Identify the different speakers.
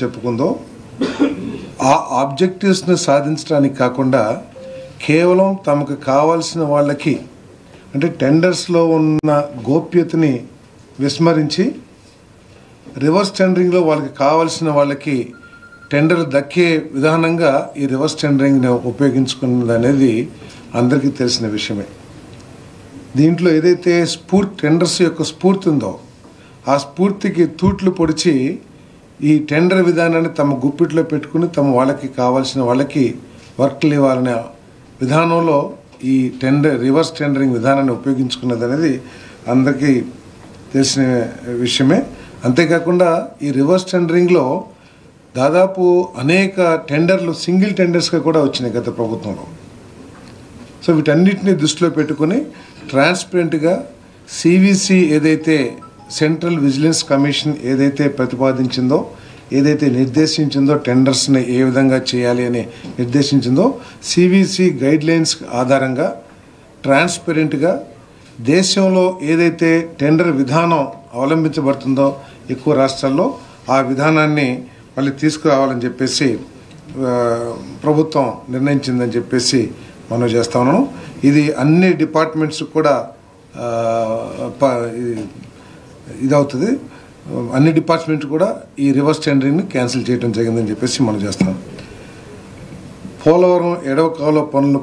Speaker 1: చెప్పుకుందో. ఆ ఆబ్జెక్టివ్స్ని సాధించడానికి కాకుండా కేవలం తమకు కావాల్సిన వాళ్ళకి అంటే టెండర్స్లో ఉన్న గోప్యతని విస్మరించి రివర్స్ టెండరింగ్లో వాళ్ళకి కావాల్సిన వాళ్ళకి టెండర్ దక్కే విధానంగా ఈ రివర్స్ టెండరింగ్ని ఉపయోగించుకున్నది అనేది అందరికీ తెలిసిన విషయమే. దీంట్లో ఏదైతే స్ఫూర్తి టెండర్స్ యొక్క స్ఫూర్తి ఉందో ఆ స్ఫూర్తికి తూట్లు పొడిచి ఈ టెండర్ విధానాన్ని తమ గుప్పిట్లో పెట్టుకుని తమ వాళ్ళకి కావాల్సిన వాళ్ళకి వర్క్లు ఇవ్వాలనే విధానంలో ఈ టెండర్ రివర్స్ టెండరింగ్ విధానాన్ని ఉపయోగించుకున్నది అనేది అందరికీ తెలిసిన విషయమే. అంతేకాకుండా ఈ రివర్స్ టెండరింగ్లో దాదాపు అనేక టెండర్లు సింగిల్ టెండర్స్గా కూడా వచ్చినాయి గత ప్రభుత్వంలో. సో వీటన్నిటిని దృష్టిలో పెట్టుకుని ట్రాన్స్పరెంట్గా సివిసి ఏదైతే సెంట్రల్ విజిలెన్స్ కమిషన్ ఏదైతే ప్రతిపాదించిందో ఏదైతే నిర్దేశించిందో టెండర్స్ని ఏ విధంగా చేయాలి అని నిర్దేశించిందో సివిసి గైడ్లైన్స్ ఆధారంగా ట్రాన్స్పరెంట్గా దేశంలో ఏదైతే టెండర్ విధానం అవలంబించబడుతుందో ఎక్కువ రాష్ట్రాల్లో ఆ విధానాన్ని మళ్ళీ తీసుకురావాలని చెప్పేసి ప్రభుత్వం నిర్ణయించిందని చెప్పేసి మనం చేస్తా ఉన్నాం ఇది అన్ని డిపార్ట్మెంట్స్ కూడా ప- ఇది- ఇదవుతుంది. అన్ని డిపార్ట్మెంట్ కూడా ఈ రివర్స్ టెండరింగ్ని క్యాన్సిల్ చేయడం జరిగిందని చెప్పేసి మనం చేస్తాం. పోలవరం ఎడవ కాలువ పనులు